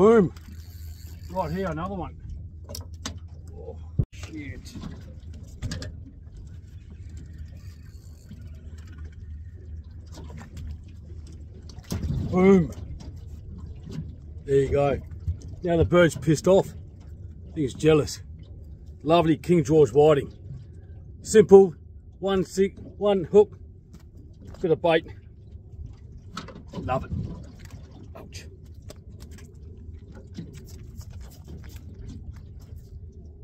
Boom. Right here, another one. Oh, shit. Boom. There you go. Now the bird's pissed off. I think it's jealous. Lovely King George whiting. Simple, one one hook, bit of bait. Love it.